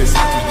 this.